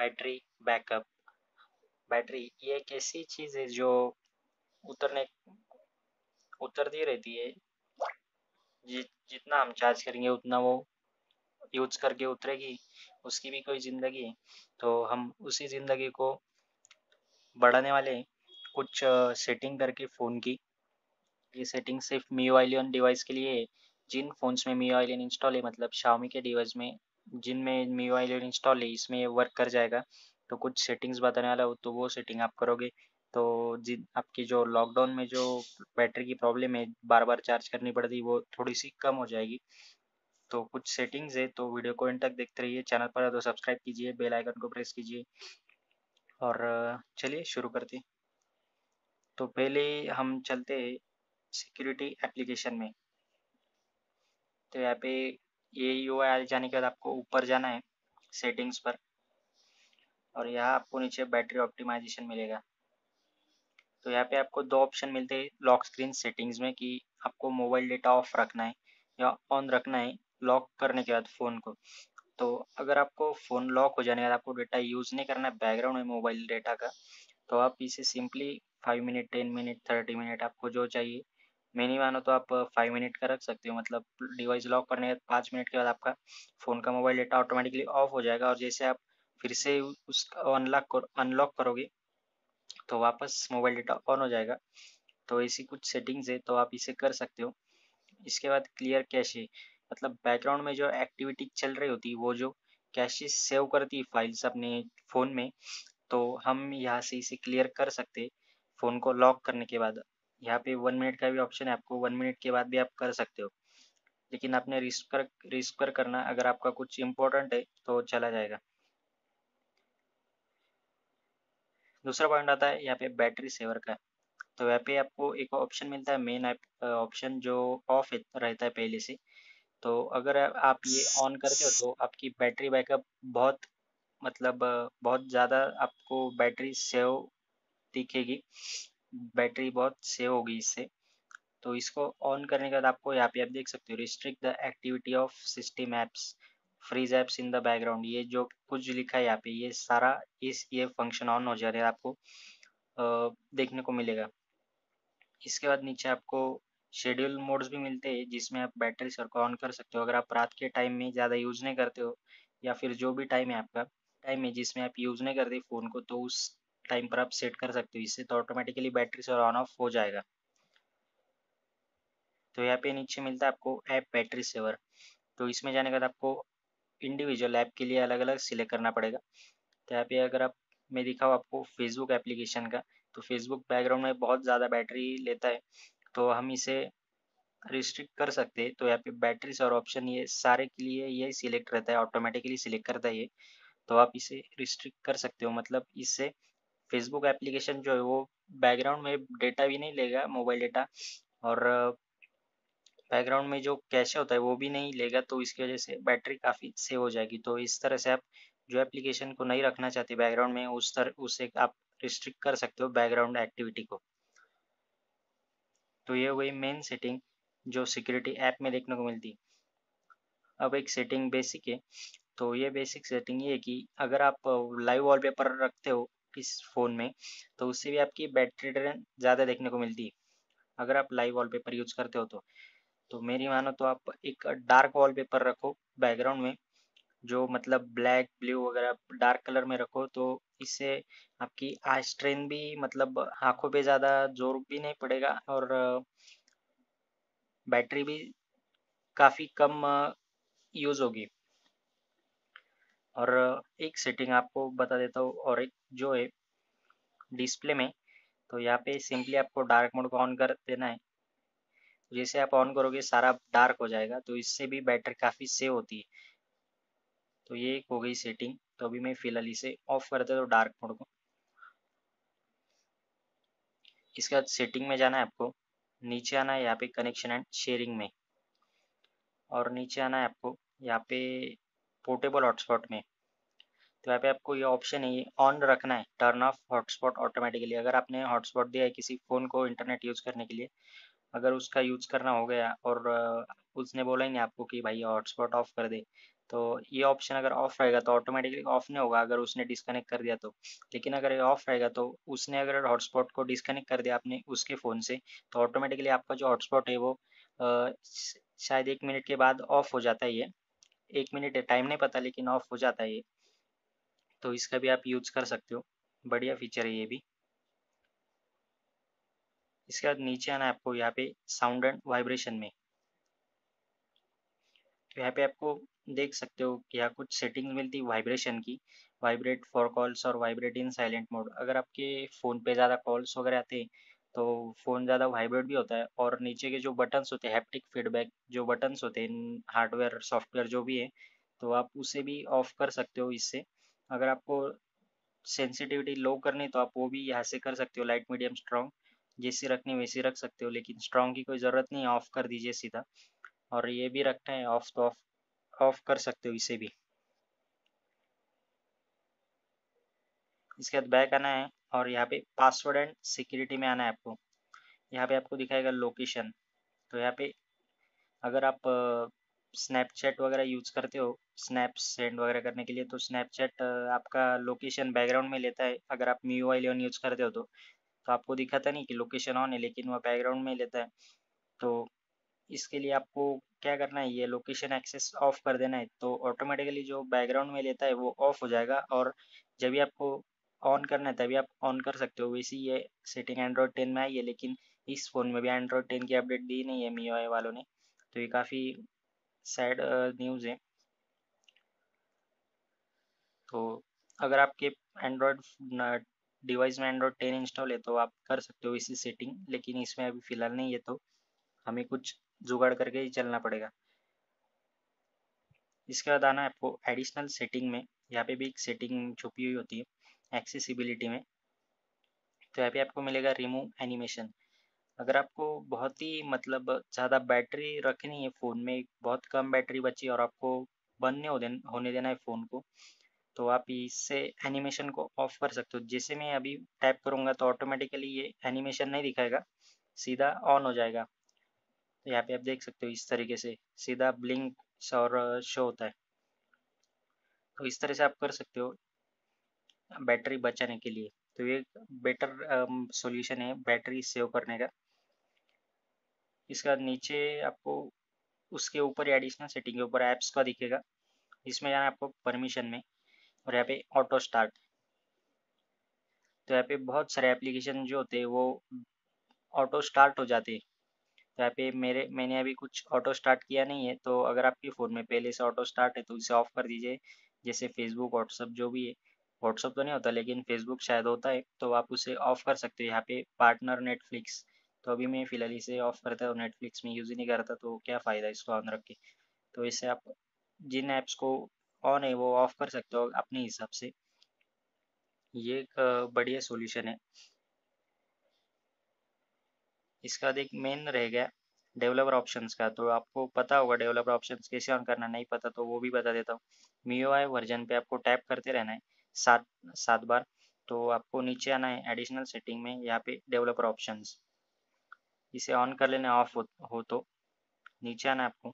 Battery backup battery ये एक ऐसी चीज़ है जो उतरने उतरती रहती है। जि, जितना हम चार्ज करेंगे उतना वो यूज़ करके उतरेगी उसकी भी कोई ज़िंदगी है। तो हम उसी ज़िंदगी को बढ़ाने वाले कुछ सेटिंग करके फ़ोन की। ये सेटिंग सिर्फ़ मी वाइलियन डिवाइस के लिए है। जिन फ़ोन्स में मी वाइलियन इंस्टॉल है मतलब शाओमी के डिवाइस में जिनमें मी वाइलियन इंस्टॉल है इसमें वर्क कर जाएगा तो कुछ सेटिंग्स बताने वाला हो तो वो सेटिंग आप करोगे। तो जिन आपकी जो लॉकडाउन में जो बैटरी की प्रॉब्लम है बार बार चार्ज करनी पड़ती, वो थोड़ी सी कम हो जाएगी। तो कुछ सेटिंग्स है तो वीडियो को एंड तक देखते रहिए चैनल पर तो सब्सक्राइब कीजिए बेल आइकन को प्रेस कीजिए। और, चलिए शुरू करते तो पहले हम चलते हैं सिक्योरिटी एप्लीकेशन में। तो यहाँ पे ये यू आई जाने के बाद आपको ऊपर जाना है सेटिंग्स पर। और यहाँ आपको नीचे बैटरी ऑप्टिमाइजेशन मिलेगा। तो यहाँ पे आपको दो ऑप्शन मिलते हैं लॉक स्क्रीन सेटिंग्स में कि आपको मोबाइल डेटा ऑफ़ रखना है या ऑन रखना है लॉक करने के बाद फ़ोन को। तो अगर आपको फ़ोन लॉक हो जाने के बाद आपको डेटा यूज़ नहीं करना है बैकग्राउंड में मोबाइल डेटा का तो आप इसे simply five minute ten minute thirty minute आपको जो चाहिए नहीं मानो तो आप फाइव मिनट का रख सकते हो मतलब डिवाइस लॉक करने के पाँच मिनट के बाद आपका फ़ोन का मोबाइल डेटा ऑटोमेटिकली ऑफ़ हो जाएगा और जैसे आप फिर से उसका अनलॉक कर अनलॉक करोगे तो वापस मोबाइल डेटा ऑन हो जाएगा। तो ऐसी कुछ सेटिंग्स है तो आप इसे कर सकते हो। इसके बाद क्लियर कैशे मतलब बैकग्राउंड में जो एक्टिविटी चल रही होती है वो जो कैशेस सेव करती है फाइल्स अपने फ़ोन में तो हम यहाँ से इसे क्लियर कर सकते फ़ोन को लॉक करने के बाद। यहाँ पे वन मिनट का भी ऑप्शन है, आपको वन मिनट के बाद भी आप कर सकते हो। लेकिन आपने रिस्क कर रिस्क कर करना, अगर आपका कुछ इम्पोर्टेंट है तो चला जाएगा। दूसरा पॉइंट आता है, यहाँ पे बैटरी सेवर का। तो यहाँ पे आपको एक ऑप्शन मिलता है मेन ऑप्शन जो ऑफ़ रहता है पहले से। तो अगर आप ये ऑन करते हो तो आपकी बैटरी बैकअप बहुत मतलब बहुत ज़्यादा आपको बैटरी सेव दिखेगी। बैटरी बहुत सेव होगी इससे। तो इसको ऑन करने के बाद आपको यहाँ पे आप देख सकते हो restrict the activity of system apps freeze apps in the background ये जो कुछ लिखा है यहाँ पे ये सारा इस ये फ़ंक्शन ऑन हो जा रहा है आपको आ, देखने को मिलेगा। इसके बाद नीचे आपको शेड्यूल मोड्स भी मिलते हैं जिसमें आप बैटरी सर को ऑन कर सकते हो। अगर आप रात के टाइम में ज़्यादा यूज़ नहीं करते हो या फिर जो भी टाइम है आपका टाइम है जिसमें आप यूज़ नहीं करते फ़ोन को तो उस टाइम पर आप सेट कर सकते हो, इससे तो ऑटोमेटिकली बैटरी से ऑन ऑफ़ हो जाएगा। तो यहाँ पे नीचे मिलता है आपको ऐप बैटरी सेवर तो इसमें जाने के बाद आपको इंडिविजुअल ऐप के लिए अलग अलग सिलेक्ट करना पड़ेगा। तो यहाँ पे अगर आप, मैं दिखाऊँ आपको फेसबुक एप्लीकेशन का। तो फेसबुक बैकग्राउंड में बहुत ज़्यादा बैटरी लेता है। तो हम इसे रिस्ट्रिक्ट कर सकते हैं। तो यहाँ पे बैटरीज और ऑप्शन ये सारे के लिए ये सिलेक्ट रहता है ऑटोमेटिकली सिलेक्ट करता है ये। तो आप इसे रिस्ट्रिक्ट कर सकते हो। मतलब इससे फेसबुक एप्लीकेशन जो है वो बैकग्राउंड में डेटा भी नहीं लेगा मोबाइल डेटा और बैकग्राउंड में जो कैश होता है वो भी नहीं लेगा तो इसकी वजह से बैटरी काफ़ी सेव हो जाएगी। तो इस तरह से आप जो एप्लीकेशन को नहीं रखना चाहते बैकग्राउंड में, उस तरह उसे आप रिस्ट्रिक्ट कर सकते हो बैकग्राउंड एक्टिविटी को। तो ये हो गई मेन सेटिंग जो सिक्योरिटी ऐप में देखने को मिलती। अब एक सेटिंग बेसिक है तो ये बेसिक सेटिंग ये है कि अगर आप लाइव वॉलपेपर रखते हो इस फ़ोन में तो उससे भी आपकी बैटरी ड्रेन ज़्यादा देखने को मिलती है, अगर आप लाइव वॉलपेपर यूज़ करते हो तो। तो मेरी मानो तो आप एक डार्क वॉलपेपर रखो बैकग्राउंड में, जो मतलब ब्लैक, ब्लू वगैरह डार्क कलर में रखो तो इससे आपकी आई स्ट्रेन भी मतलब आँखों पे ज़्यादा ज़ोर भी नहीं पड़ेगा और, बैटरी भी काफ़ी कम, यूज़ होगी। और एक सेटिंग आपको बता देता हूँ और एक जो है डिस्प्ले में तो यहाँ पे सिंपली आपको डार्क मोड को ऑन कर देना है। जैसे आप ऑन करोगे, सारा डार्क हो जाएगा तो इससे भी बैटरी काफ़ी सेव होती है। तो ये एक हो गई सेटिंग तो अभी मैं फ़िलहाल इसे ऑफ़ कर देता हूँ डार्क मोड को। इसके बाद सेटिंग में जाना है आपको। नीचे आना है यहाँ पे कनेक्शन एंड शेयरिंग में। और नीचे आना है आपको यहाँ पे पोर्टेबल हॉटस्पॉट में। तो यहाँ पे आपको ये ऑप्शन है ये ऑन रखना है टर्न ऑफ़ हॉटस्पॉट ऑटोमेटिकली अगर आपने हॉटस्पॉट दिया है किसी फ़ोन को इंटरनेट यूज़ करने के लिए, अगर उसका यूज़ करना हो गया और उसने बोला ही नहीं आपको कि भाई हॉटस्पॉट ऑफ़ कर दे तो ये ऑप्शन अगर ऑफ़ रहेगा तो ऑटोमेटिकली ऑफ़ नहीं होगा अगर उसने डिस्कनेक्ट कर दिया तो। लेकिन अगर ये ऑफ़ रहेगा तो उसने अगर हॉटस्पॉट को डिस्कनेक्ट कर दिया आपने उसके फ़ोन से तो ऑटोमेटिकली आपका जो हॉटस्पॉट है वो शायद एक मिनट के बाद ऑफ़ हो जाता है ये। एक मिनट टाइम नहीं पता लेकिन ऑफ़ हो जाता है ये। तो इसका भी आप यूज़ कर सकते हो। बढ़िया फीचर है ये भी। इसके बाद नीचे आना है आपको यहाँ पे साउंड एंड वाइब्रेशन में। तो यहाँ पे आपको देख सकते हो कि यहाँ कुछ सेटिंग्स मिलती वाइब्रेशन की। वाइब्रेट फॉर कॉल्स और वाइब्रेट इन साइलेंट मोड अगर आपके फ़ोन पे ज़्यादा कॉल्स वगैरह आते हैं तो फ़ोन ज़्यादा वाइब्रेट भी होता है और नीचे के जो बटन्स होते हैं हैप्टिक फीडबैक जो बटन्स होते हैं हार्डवेयर सॉफ्टवेयर जो भी है तो आप उसे भी ऑफ़ कर सकते हो इससे। अगर आपको सेंसिटिविटी लो करनी तो आप वो भी यहाँ से कर सकते हो लाइट मीडियम स्ट्रॉन्ग जैसी रखनी वैसी रख सकते हो, लेकिन स्ट्रॉन्ग की कोई ज़रूरत नहीं है ऑफ़ कर दीजिए सीधा। और ये भी रखना है ऑफ़ तो ऑफ़ ऑफ़ कर सकते हो इसे भी। इसके बाद बैक आना है, और यहाँ पे पासवर्ड एंड सिक्योरिटी में आना है आपको। यहाँ पे आपको दिखाएगा लोकेशन तो यहाँ पे अगर आप स्नैपचैट वगैरह यूज़ करते हो? स्नैप सेंड वगैरह करने के लिए? तो स्नैपचैट आपका लोकेशन बैकग्राउंड में लेता है, अगर आप मी यू यूज़ करते हो तो। तो आपको दिखाता नहीं कि लोकेशन ऑन है, लेकिन वह बैकग्राउंड में लेता है। तो इसके लिए आपको क्या करना है? ये लोकेशन एक्सेस ऑफ़ कर देना है तो ऑटोमेटिकली जो बैकग्राउंड में लेता है, वो ऑफ़ हो जाएगा। और जब भी आपको ऑन करना है, तभी आप ऑन कर सकते हो। वैसे ये सेटिंग एंड्रॉयड टेन में आई है, लेकिन इस फ़ोन में भी एंड्रॉयड टेन की अपडेट दी नहीं है मी वालों ने। तो ये काफ़ी सैड न्यूज़ है। तो अगर आपके एंड्रॉयड डिवाइस में एंड्रॉयड टेन इंस्टॉल है तो आप कर सकते हो इसी सेटिंग, लेकिन इसमें अभी फ़िलहाल नहीं है तो हमें कुछ जुगाड़ करके ही चलना पड़ेगा। इसके बाद आना आपको एडिशनल सेटिंग में। यहाँ पे भी एक सेटिंग छुपी हुई होती है एक्सेसिबिलिटी में। तो यहाँ पे आपको मिलेगा रिमूव एनिमेशन अगर आपको बहुत ही मतलब ज़्यादा बैटरी रखनी है फ़ोन में, बहुत कम बैटरी बची और आपको बंद नहीं होने देना है फ़ोन को तो आप इससे एनिमेशन को ऑफ़ कर सकते हो। जैसे मैं अभी टैप करूँगा तो ऑटोमेटिकली ये एनिमेशन नहीं दिखाएगा, सीधा ऑन हो जाएगा। तो यहाँ पे आप देख सकते हो इस तरीके से सीधा ब्लिंक और शो होता है। तो इस तरह से आप कर सकते हो बैटरी बचाने के लिए। तो ये बेटर सॉल्यूशन है बैटरी सेव करने का। इसका नीचे आपको उसके ऊपर एडिशनल सेटिंग के ऊपर ऐप्स का दिखेगा इसमें जाना आपको परमिशन में, और यहाँ पे ऑटो स्टार्ट तो यहाँ पे बहुत सारे एप्लीकेशन जो होते हैं, वो ऑटो स्टार्ट हो जाते हैं। तो यहाँ पे मेरे, मैंने अभी कुछ ऑटो स्टार्ट किया नहीं है तो अगर आपके फ़ोन में पहले से ऑटो स्टार्ट है तो इसे ऑफ़ कर दीजिए। जैसे फेसबुक व्हाट्सअप जो भी है। व्हाट्सअप तो नहीं होता, लेकिन फेसबुक शायद होता है तो आप उसे ऑफ़ कर सकते हो। यहाँ पे पार्टनर नेटफ्लिक्स तो अभी मैं फ़िलहाल इसे ऑफ़ करता हूँ नेटफ्लिक्स में यूज़ ही नहीं करता तो क्या फ़ायदा इसको ऑन रख के? तो इससे आप जिन ऐप्स को ऑन है, वो ऑफ़ कर सकते हो अपने हिसाब से। ये एक बढ़िया सोल्यूशन है। इसका एक मेन रह गया डेवलपर ऑप्शंस का। तो आपको पता होगा डेवलपर ऑप्शंस कैसे ऑन करना नहीं पता तो वो भी बता देता हूँ। मी वर्जन पे आपको टैप करते रहना है सात सात बार। तो आपको नीचे आना है एडिशनल सेटिंग में, यहाँ पे डेवलपर ऑप्शंस इसे ऑन कर लेना ऑफ़ हो, हो तो। नीचे आना आपको।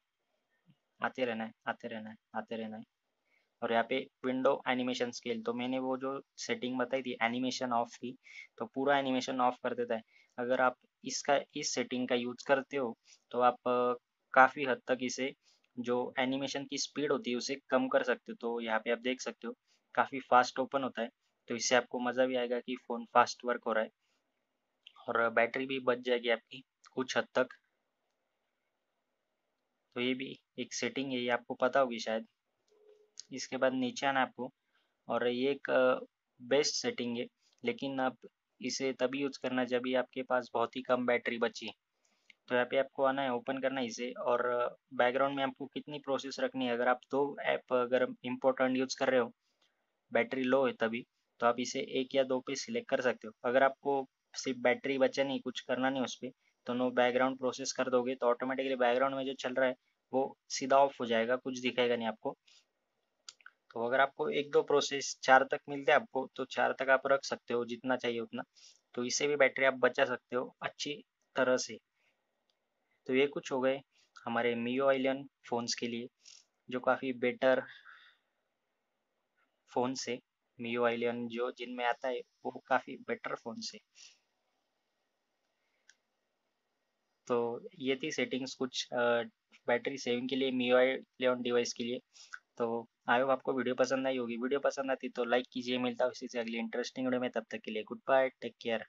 आते रहना है आते रहना है आते रहना है। और यहाँ पे विंडो एनिमेशन स्केल तो मैंने वो जो सेटिंग बताई थी एनिमेशन ऑफ़ की तो पूरा एनिमेशन ऑफ़ कर देता है। अगर आप इसका इस सेटिंग का यूज़ करते हो तो आप काफ़ी हद तक इसे जो एनिमेशन की स्पीड होती है उसे कम कर सकते हो। तो यहाँ पे आप देख सकते हो काफ़ी फास्ट ओपन होता है। तो इससे आपको मज़ा भी आएगा कि फ़ोन फास्ट वर्क हो रहा है। और बैटरी भी बच जाएगी आपकी कुछ हद तक। तो ये भी एक सेटिंग है, ये आपको पता होगी शायद। इसके बाद नीचे आना आपको, और ये एक बेस्ट सेटिंग है, लेकिन आप इसे तभी यूज़ करना जब आपके पास बहुत ही कम बैटरी बची। तो यहाँ पे आपको आना है ओपन करना है इसे, और बैकग्राउंड में आपको कितनी प्रोसेस रखनी है। अगर आप दो ऐप अगर इम्पोर्टेंट यूज़ कर रहे हो बैटरी लो है तभी तो आप इसे एक या दो पे सिलेक्ट कर सकते हो। अगर आपको सिर्फ़ बैटरी बचे नहीं, कुछ करना नहीं उस पर तो नो बैकग्राउंड प्रोसेस कर दोगे तो ऑटोमेटिकली बैकग्राउंड में जो चल रहा है, वो सीधा ऑफ़ हो जाएगा, कुछ दिखेगा नहीं आपको। तो अगर आपको एक दो प्रोसेस चार तक मिलते हैं आपको तो चार तक आप रख सकते हो, जितना चाहिए उतना। तो इससे भी बैटरी आप बचा सकते हो अच्छी तरह से। तो ये कुछ हो गए हमारे मीओ आइलियन फ़ोन्स के लिए, जो काफ़ी बेटर फ़ोन से मी यू एलियन जो जिनमें आता है, वो काफ़ी बेटर फ़ोन से तो ये थी सेटिंग्स कुछ बैटरी सेविंग के लिए मी वाई इलेवन डिवाइस के लिए। तो आई होप आपको वीडियो पसंद आई होगी। वीडियो पसंद आती तो लाइक कीजिए। मिलता है उसी से अगली इंटरेस्टिंग वीडियो में। तब तक के लिए गुड बाय टेक केयर